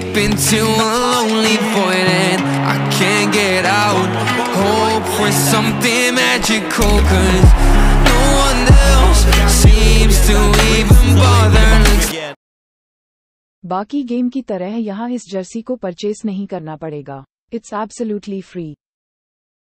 deep into a lonely void and I can't get out. Hope for something magical, cause no one else seems to even bother. बाकी game की तरह यहाँ इस Jersey को purchase नहीं करना पड़ेगा इट्स एब्सोल्युटली फ्री